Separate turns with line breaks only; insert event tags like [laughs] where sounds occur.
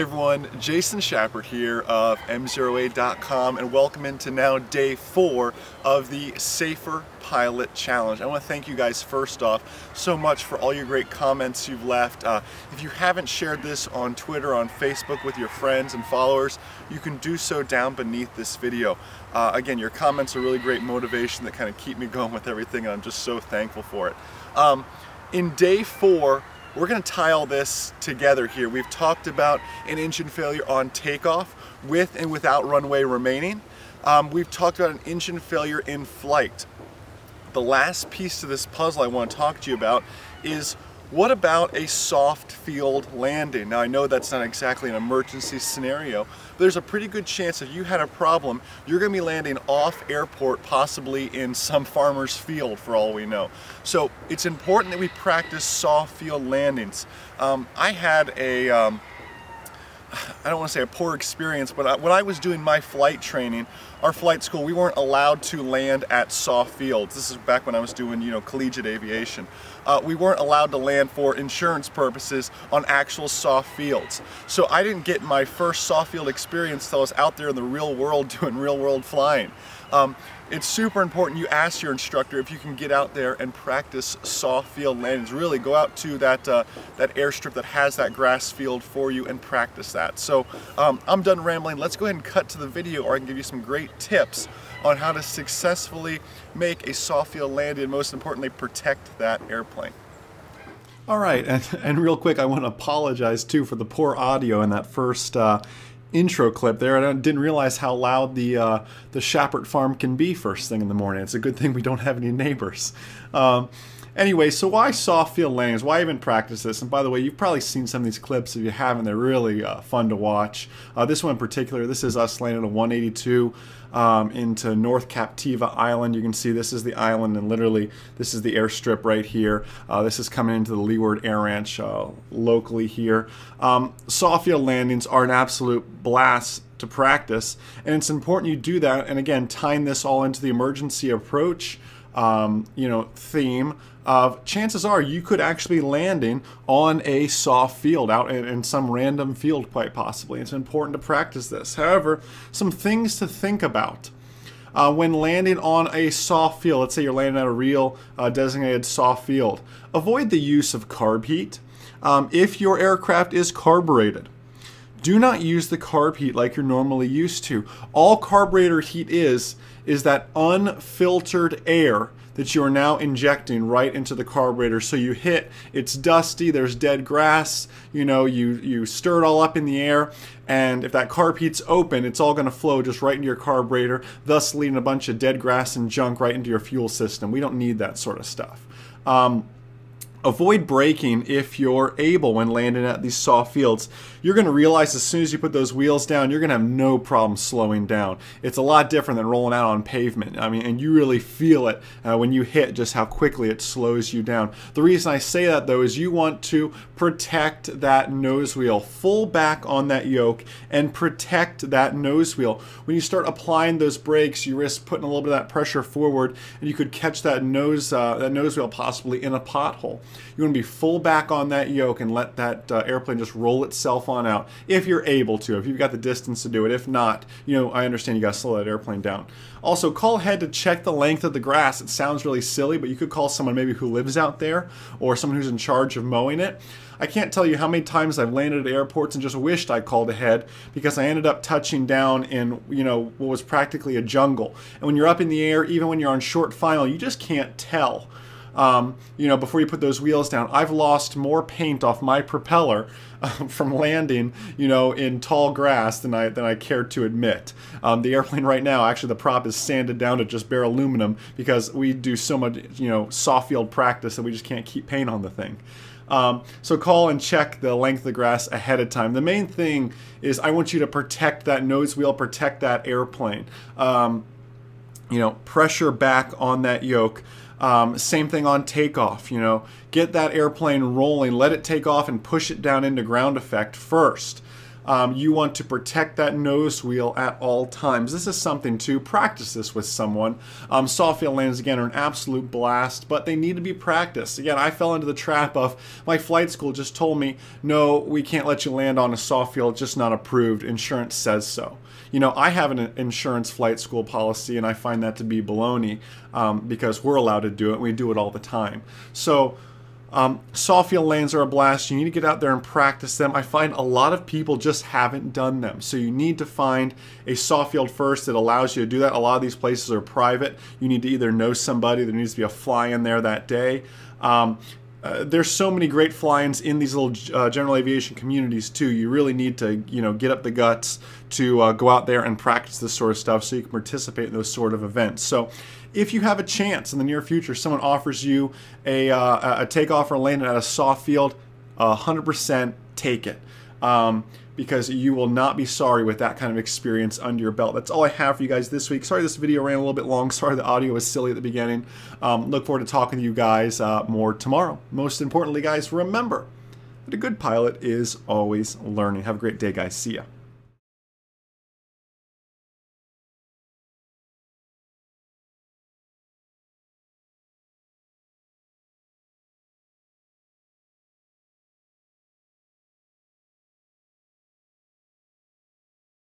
Hey everyone, Jason Schappert here of MzeroA.com and welcome into now day four of the Safer Pilot Challenge. I want to thank you guys first off so much for all your great comments you've left. Uh, if you haven't shared this on Twitter, on Facebook with your friends and followers, you can do so down beneath this video. Uh, again, your comments are really great motivation that kind of keep me going with everything and I'm just so thankful for it. Um, in day four, we're going to tie all this together here. We've talked about an engine failure on takeoff with and without runway remaining. Um, we've talked about an engine failure in flight. The last piece to this puzzle I want to talk to you about is what about a soft field landing? Now I know that's not exactly an emergency scenario, but there's a pretty good chance if you had a problem, you're going to be landing off airport, possibly in some farmer's field for all we know. So it's important that we practice soft field landings. Um, I had a, um, I don't want to say a poor experience, but I, when I was doing my flight training, our flight school, we weren't allowed to land at soft fields. This is back when I was doing, you know, collegiate aviation. Uh, we weren't allowed to land for insurance purposes on actual soft fields. So I didn't get my first soft field experience until I was out there in the real world [laughs] doing real world flying. Um, it's super important you ask your instructor if you can get out there and practice soft field landings. Really go out to that, uh, that airstrip that has that grass field for you and practice that. So um, I'm done rambling. Let's go ahead and cut to the video or I can give you some great tips on how to successfully make a soft field landing and most importantly protect that airplane.
All right, and, and real quick, I want to apologize too for the poor audio in that first uh, intro clip there. I didn't realize how loud the uh, the Schappert farm can be first thing in the morning. It's a good thing we don't have any neighbors. Um, anyway, so why soft field landings? Why even practice this? And by the way, you've probably seen some of these clips. If you haven't, they're really uh, fun to watch. Uh, this one in particular, this is us landing a 182 um, into North Captiva Island. You can see this is the island, and literally this is the airstrip right here. Uh, this is coming into the Leeward Air Ranch uh, locally here. Um, soft field landings are an absolute blast to practice, and it's important you do that. And again, tying this all into the emergency approach um, you know, theme of chances are you could actually be landing on a soft field out in, in, some random field quite possibly. It's important to practice this. However, some things to think about. Uh, when landing on a soft field, let's say you're landing at a real uh, designated soft field, avoid the use of carb heat. Um, if your aircraft is carbureted, do not use the carb heat like you're normally used to. All carburetor heat is is that unfiltered air that you are now injecting right into the carburetor. So you hit, it's dusty, there's dead grass, you know, you, you stir it all up in the air, and if that carb heat's open, it's all gonna flow just right into your carburetor, thus leading a bunch of dead grass and junk right into your fuel system. We don't need that sort of stuff. Um, Avoid braking if you're able when landing at these soft fields. You're going to realize as soon as you put those wheels down, you're going to have no problem slowing down. It's a lot different than rolling out on pavement. I mean, and you really feel it uh, when you hit just how quickly it slows you down. The reason I say that though is you want to protect that nose wheel, full back on that yoke and protect that nose wheel. When you start applying those brakes, you risk putting a little bit of that pressure forward and you could catch that nose, uh, that nose wheel possibly in a pothole. You want to be full back on that yoke and let that uh, airplane just roll itself on out if you're able to, if you've got the distance to do it. If not, you know, I understand you got to slow that airplane down. Also, call ahead to check the length of the grass. It sounds really silly, but you could call someone maybe who lives out there or someone who's in charge of mowing it. I can't tell you how many times I've landed at airports and just wished I called ahead because I ended up touching down in, you know, what was practically a jungle. And when you're up in the air, even when you're on short final, you just can't tell um, you know, before you put those wheels down. I've lost more paint off my propeller uh, [laughs] from landing, you know, in tall grass than I than I care to admit. Um, the airplane right now, actually, the prop is sanded down to just bare aluminum because we do so much, you know, soft field practice that we just can't keep paint on the thing. Um, so call and check the length of the grass ahead of time. The main thing is I want you to protect that nose wheel, protect that airplane. Um, you know, pressure back on that yoke. Um, same thing on takeoff, you know, get that airplane rolling, let it take off and push it down into ground effect first. Um, you want to protect that nose wheel at all times. This is something to practice this with someone. Um, soft field landings, again, are an absolute blast, but they need to be practiced. Again, I fell into the trap of my flight school just told me, no, we can't let you land on a soft field, just not approved. Insurance says so. You know, I have an insurance flight school policy, and I find that to be baloney um, because we're allowed to do it. We do it all the time. So, um, soft field lanes are a blast. You need to get out there and practice them. I find a lot of people just haven't done them. So you need to find a soft field first that allows you to do that. A lot of these places are private. You need to either know somebody, there needs to be a fly in there that day. Um, uh, there's so many great fly-ins in these little uh, general aviation communities too. You really need to, you know, get up the guts to uh, go out there and practice this sort of stuff so you can participate in those sort of events. So, if you have a chance in the near future, someone offers you a, uh, a takeoff or landing at a soft field, 100% take it. Um, because you will not be sorry with that kind of experience under your belt. That's all I have for you guys this week. Sorry this video ran a little bit long. [laughs] Sorry the audio was silly at the beginning. Um, look forward to talking to you guys uh, more tomorrow. Most importantly, guys, remember that a good pilot is always learning. Have a great day, guys. See ya.